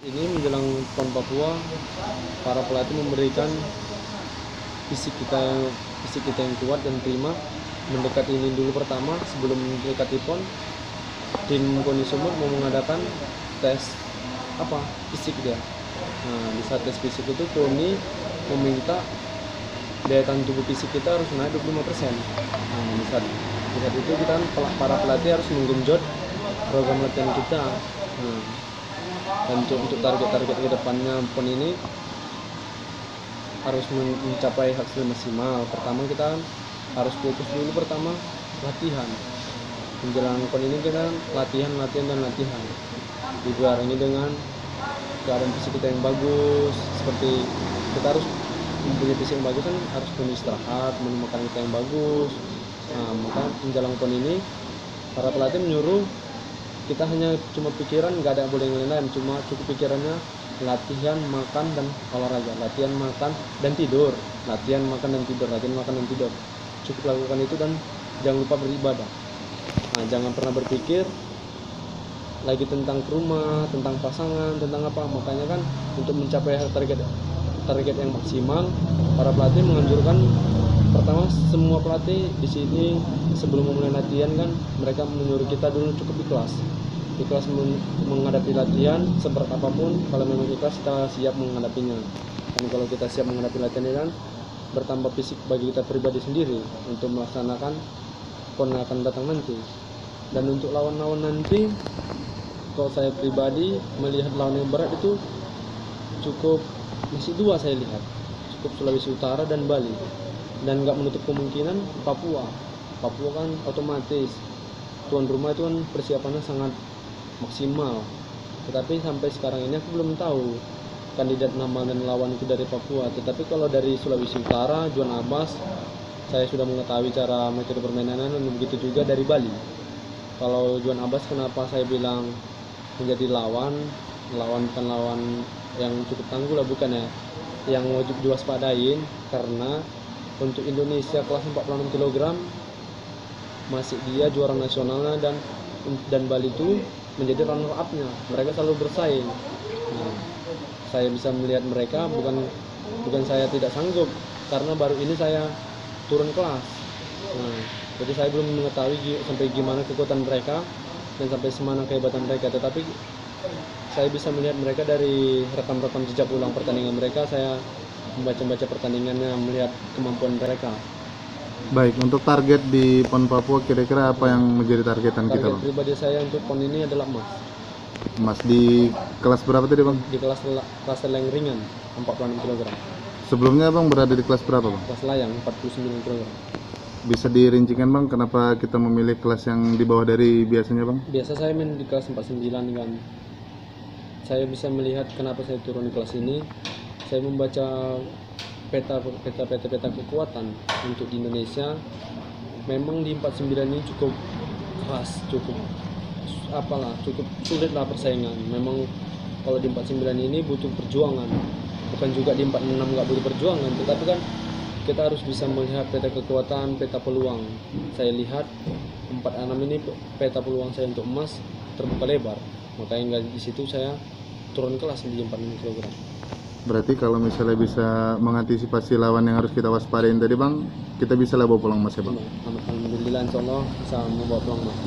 Ini menjelang PON Papua, para pelatih memberikan fisik kita fisik kita yang kuat dan prima. Mendekati ini dulu pertama sebelum mendekati PON tim Koni Sumut mau mengadakan tes apa? Fisik dia. Nah di saat tes fisik itu Koni meminta daya tahan tubuh fisik kita harus naik 25% nah di saat, di saat itu kita kan para pelatih harus menggenjot program latihan kita. Nah, untuk, untuk target-target ke depannya PON ini harus men- mencapai hasil maksimal. Pertama kita harus fokus dulu pertama latihan. Menjelang pon ini kita latihan latihan dan latihan. Dibarengi dengan keadaan fisik kita yang bagus seperti kita harus mempunyai fisik yang bagus kan harus punya istirahat minum makanan kita yang bagus. Nah maka menjelang pon ini para pelatih menyuruh kita hanya cuma pikiran nggak ada boleh yang lain cuma cukup pikirannya latihan makan dan olahraga. Latihan makan dan tidur. Latihan makan dan tidur. Latihan makan dan tidur. Cukup lakukan itu dan jangan lupa beribadah. Nah jangan pernah berpikir lagi tentang rumah tentang pasangan tentang apa. Makanya kan untuk mencapai target target yang maksimal para pelatih menganjurkan pertama semua pelatih di sini sebelum memulai latihan kan mereka menyuruh kita dulu cukup ikhlas ikhlas men- menghadapi latihan seberat apa pun kalau memang ikhlas kita siap menghadapinya. Dan kalau kita siap menghadapi latihan ini kan bertambah fisik bagi kita pribadi sendiri untuk melaksanakan pon akan datang nanti. Dan untuk lawan-lawan nanti kalau saya pribadi melihat lawan yang berat itu cukup masih dua saya lihat. Cukup Sulawesi Utara dan Bali. Dan nggak menutup kemungkinan Papua. Papua kan otomatis tuan rumah itu kan persiapannya sangat maksimal. Tetapi sampai sekarang ini aku belum tahu kandidat nama dan lawan itu dari Papua. Tetapi kalau dari Sulawesi Utara Juan Abbas saya sudah mengetahui cara metode permainannya dan begitu juga dari Bali. Kalau Juan Abbas kenapa saya bilang menjadi lawan? Lawan bukan lawan yang cukup tangguh lah bukan ya. Yang wajib diwaspadain karena untuk Indonesia kelas 46 kg masih dia juara nasionalnya dan dan Bali itu menjadi runner up-nya mereka selalu bersaing. Nah, saya bisa melihat mereka bukan bukan saya tidak sanggup karena baru ini saya turun kelas. Nah, jadi saya belum mengetahui sampai gimana kekuatan mereka dan sampai semana kehebatan mereka. Tetapi saya bisa melihat mereka dari rekam-rekam jejak ulang pertandingan mereka saya membaca-baca pertandingannya melihat kemampuan mereka Baik, untuk target di PON Papua kira-kira apa yang menjadi targetan kita, target Bang? pribadi saya untuk pon ini adalah emas Mas di kelas berapa tadi, Bang? di kelas la- kelas yang ringan 46 kg Sebelumnya Bang berada di kelas berapa, Bang? kelas layang 49 kg Bisa dirincikan, Bang, kenapa kita memilih kelas yang di bawah dari biasanya, Bang? biasa saya main di kelas 49 kan saya bisa melihat kenapa saya turun di kelas ini saya membaca peta peta peta peta kekuatan untuk di Indonesia memang di 49 ini cukup keras cukup apalah cukup sulit lah persaingan. Memang kalau di 49 ini butuh perjuangan. Bukan juga di 46 nggak butuh perjuangan tetapi kan kita harus bisa melihat peta kekuatan peta peluang. Saya lihat 46 ini peta peluang saya untuk emas terbuka lebar. Makanya nggak di situ saya turun kelas di 46 kg Berarti kalau misalnya bisa mengantisipasi lawan yang harus kita waspadain tadi, Bang, kita bisa lah bawa pulang Mas ya, Bang? Alhamdulillah insya Allah bisa membawa peluang emas